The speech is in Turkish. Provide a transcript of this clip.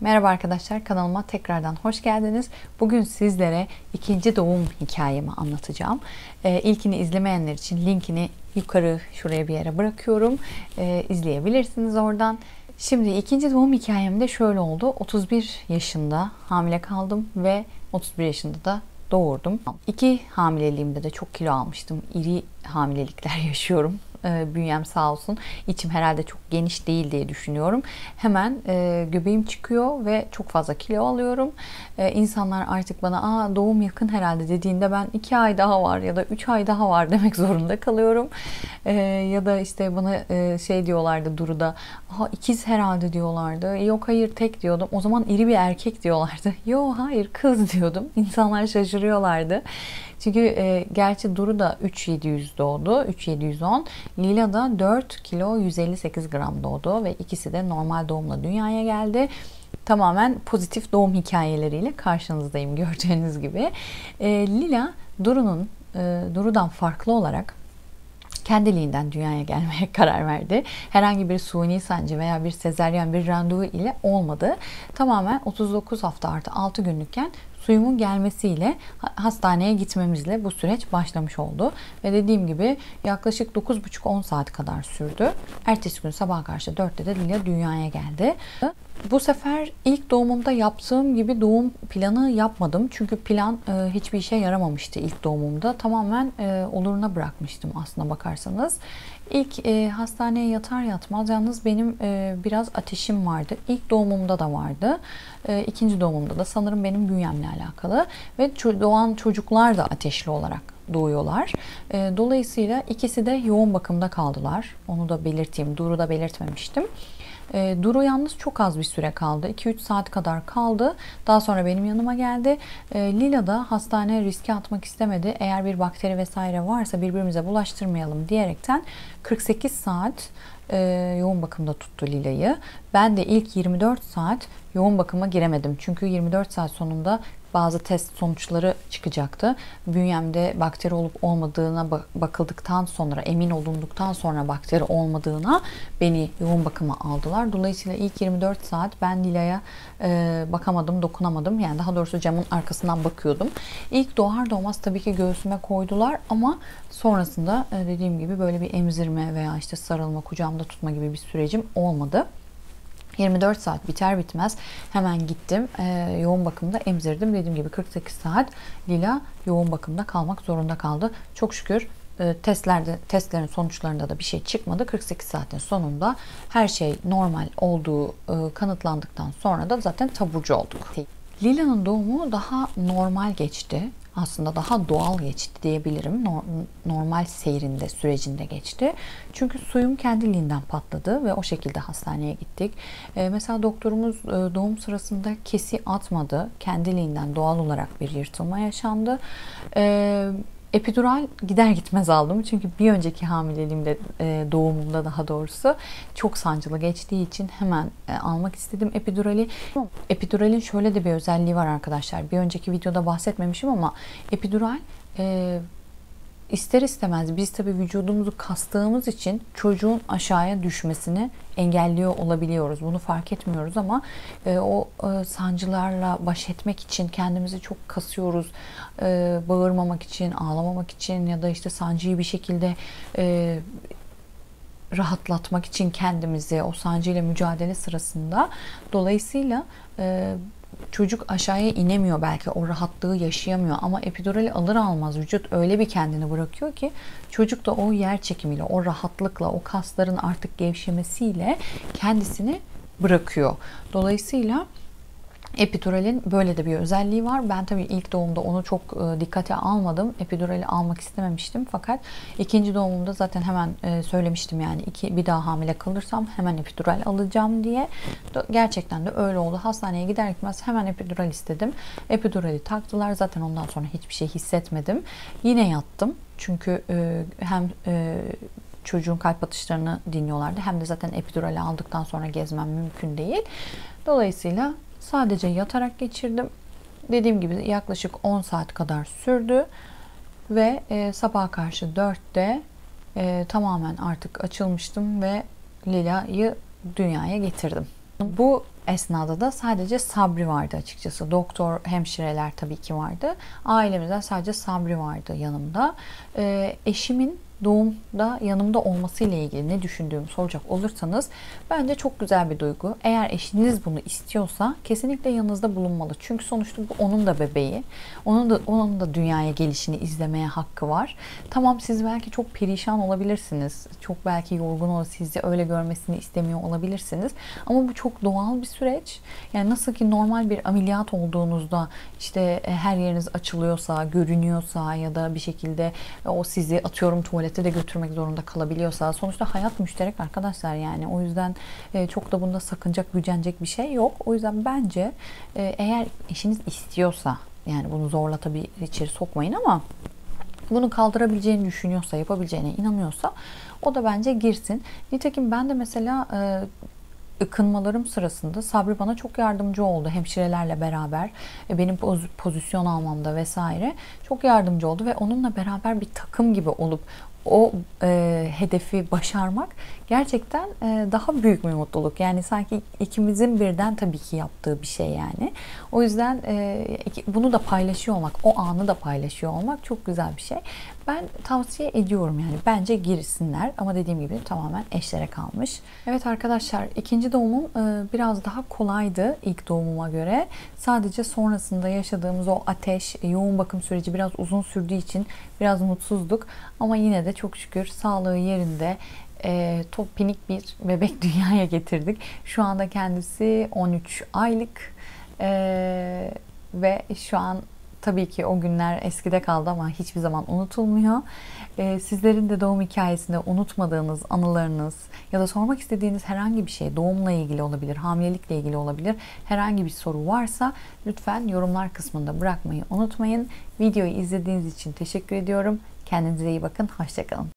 Merhaba arkadaşlar kanalıma tekrardan hoş geldiniz. Bugün sizlere ikinci doğum hikayemi anlatacağım. Ee, ilkini izlemeyenler için linkini yukarı şuraya bir yere bırakıyorum. Ee, izleyebilirsiniz oradan. Şimdi ikinci doğum hikayemde şöyle oldu. 31 yaşında hamile kaldım ve 31 yaşında da doğurdum. İki hamileliğimde de çok kilo almıştım. İri hamilelikler yaşıyorum. E, bünyem sağ olsun. İçim herhalde çok geniş değil diye düşünüyorum. Hemen e, göbeğim çıkıyor ve çok fazla kilo alıyorum. E, insanlar artık bana Aa, doğum yakın herhalde dediğinde ben iki ay daha var ya da üç ay daha var demek zorunda kalıyorum. E, ya da işte bana e, şey diyorlardı Duru'da Aa, ikiz herhalde diyorlardı. Yok hayır tek diyordum. O zaman iri bir erkek diyorlardı. Yok hayır kız diyordum. İnsanlar şaşırıyorlardı. Çünkü e, gerçi Duru da 3700 doğdu. 3710. Lila da 4 kilo 158 gram doğdu ve ikisi de normal doğumla dünyaya geldi tamamen pozitif doğum hikayeleriyle karşınızdayım gördüğünüz gibi. E, Lila Duru'nun e, Duru'dan farklı olarak kendiliğinden dünyaya gelmeye karar verdi. Herhangi bir suni sancı veya bir sezeryen bir randevu ile olmadı. Tamamen 39 hafta artı 6 günlükken suyumun gelmesiyle hastaneye gitmemizle bu süreç başlamış oldu. Ve dediğim gibi yaklaşık 9,5-10 saat kadar sürdü. Ertesi gün sabah karşı 4'te de Lila dünyaya geldi. Bu sefer ilk doğumumda yaptığım gibi doğum planı yapmadım. Çünkü plan e, hiçbir işe yaramamıştı ilk doğumumda. Tamamen e, oluruna bırakmıştım aslına bakarsanız. İlk e, hastaneye yatar yatmaz yalnız benim e, biraz ateşim vardı. İlk doğumumda da vardı. E, ikinci doğumumda da sanırım benim bünyemle alakalı. Ve doğan çocuklar da ateşli olarak doğuyorlar. E, dolayısıyla ikisi de yoğun bakımda kaldılar. Onu da belirteyim. Duru da belirtmemiştim. E, Duru yalnız çok az bir süre kaldı. 2-3 saat kadar kaldı. Daha sonra benim yanıma geldi. E, Lila da hastane riske atmak istemedi. Eğer bir bakteri vesaire varsa birbirimize bulaştırmayalım diyerekten 48 saat e, yoğun bakımda tuttu Lila'yı. Ben de ilk 24 saat yoğun bakıma giremedim. Çünkü 24 saat sonunda bazı test sonuçları çıkacaktı. Bünyemde bakteri olup olmadığına bakıldıktan sonra, emin olunduktan sonra bakteri olmadığına beni yoğun bakıma aldılar. Dolayısıyla ilk 24 saat ben Dila'ya e, bakamadım, dokunamadım. Yani daha doğrusu camın arkasından bakıyordum. İlk doğar doğmaz tabii ki göğsüme koydular ama sonrasında e, dediğim gibi böyle bir emzirme veya işte sarılma, kucağımda tutma gibi bir sürecim olmadı. 24 saat biter bitmez hemen gittim e, yoğun bakımda emzirdim. Dediğim gibi 48 saat Lila yoğun bakımda kalmak zorunda kaldı. Çok şükür e, testlerde testlerin sonuçlarında da bir şey çıkmadı. 48 saatin sonunda her şey normal olduğu e, kanıtlandıktan sonra da zaten taburcu olduk. Lila'nın doğumu daha normal geçti aslında daha doğal geçti diyebilirim. Normal seyrinde, sürecinde geçti. Çünkü suyum kendiliğinden patladı ve o şekilde hastaneye gittik. Ee, mesela doktorumuz e, doğum sırasında kesi atmadı. Kendiliğinden doğal olarak bir yırtılma yaşandı. Ee, Epidural gider gitmez aldım. Çünkü bir önceki hamileliğimde, e, doğumumda daha doğrusu çok sancılı geçtiği için hemen e, almak istedim epidurali. Epiduralin şöyle de bir özelliği var arkadaşlar. Bir önceki videoda bahsetmemişim ama epidural e, ister istemez biz tabii vücudumuzu kastığımız için çocuğun aşağıya düşmesini engelliyor olabiliyoruz. Bunu fark etmiyoruz ama e, o e, sancılarla baş etmek için kendimizi çok kasıyoruz. E, bağırmamak için, ağlamamak için ya da işte sancıyı bir şekilde e, rahatlatmak için kendimizi o sancıyla mücadele sırasında dolayısıyla e, çocuk aşağıya inemiyor belki o rahatlığı yaşayamıyor ama epidurali alır almaz vücut öyle bir kendini bırakıyor ki çocuk da o yer çekimiyle o rahatlıkla o kasların artık gevşemesiyle kendisini bırakıyor. Dolayısıyla Epiduralin böyle de bir özelliği var. Ben tabii ilk doğumda onu çok e, dikkate almadım. Epidurali almak istememiştim. Fakat ikinci doğumumda zaten hemen e, söylemiştim yani iki bir daha hamile kalırsam hemen epidural alacağım diye. Gerçekten de öyle oldu. Hastaneye gider gitmez hemen epidural istedim. Epidurali taktılar. Zaten ondan sonra hiçbir şey hissetmedim. Yine yattım. Çünkü e, hem çocuğun kalp atışlarını dinliyorlardı. Hem de zaten epidurali aldıktan sonra gezmem mümkün değil. Dolayısıyla Sadece yatarak geçirdim. Dediğim gibi yaklaşık 10 saat kadar sürdü. Ve e, sabah karşı 4'te e, tamamen artık açılmıştım ve Lila'yı dünyaya getirdim. Bu esnada da sadece Sabri vardı açıkçası. Doktor, hemşireler tabii ki vardı. Ailemizden sadece Sabri vardı yanımda. Ee, eşimin doğumda yanımda olması ile ilgili ne düşündüğümü soracak olursanız bence çok güzel bir duygu. Eğer eşiniz bunu istiyorsa kesinlikle yanınızda bulunmalı. Çünkü sonuçta bu onun da bebeği. Onun da onun da dünyaya gelişini izlemeye hakkı var. Tamam siz belki çok perişan olabilirsiniz. Çok belki yorgun olup sizi öyle görmesini istemiyor olabilirsiniz. Ama bu çok doğal bir süreç. Yani nasıl ki normal bir ameliyat olduğunuzda işte her yeriniz açılıyorsa, görünüyorsa ya da bir şekilde o sizi atıyorum tuvalet tuvalete de götürmek zorunda kalabiliyorsa sonuçta hayat müşterek arkadaşlar yani o yüzden e, çok da bunda sakınacak gücenecek bir şey yok. O yüzden bence e, eğer eşiniz istiyorsa yani bunu zorla tabii içeri sokmayın ama bunu kaldırabileceğini düşünüyorsa, yapabileceğine inanıyorsa o da bence girsin. Nitekim ben de mesela e, ıkınmalarım sırasında Sabri bana çok yardımcı oldu hemşirelerle beraber e, benim pozisyon almamda vesaire çok yardımcı oldu ve onunla beraber bir takım gibi olup o e, hedefi başarmak gerçekten e, daha büyük bir mutluluk. Yani sanki ikimizin birden tabii ki yaptığı bir şey yani. O yüzden e, bunu da paylaşıyor olmak, o anı da paylaşıyor olmak çok güzel bir şey. Ben tavsiye ediyorum yani. Bence girsinler ama dediğim gibi tamamen eşlere kalmış. Evet arkadaşlar ikinci doğumum e, biraz daha kolaydı ilk doğumuma göre. Sadece sonrasında yaşadığımız o ateş, yoğun bakım süreci biraz uzun sürdüğü için biraz mutsuzduk. Ama yine de çok şükür sağlığı yerinde e, top pinik bir bebek dünyaya getirdik. Şu anda kendisi 13 aylık e, ve şu an tabii ki o günler eskide kaldı ama hiçbir zaman unutulmuyor. Ee, sizlerin de doğum hikayesinde unutmadığınız anılarınız ya da sormak istediğiniz herhangi bir şey doğumla ilgili olabilir, hamilelikle ilgili olabilir. Herhangi bir soru varsa lütfen yorumlar kısmında bırakmayı unutmayın. Videoyu izlediğiniz için teşekkür ediyorum. Kendinize iyi bakın. Hoşçakalın.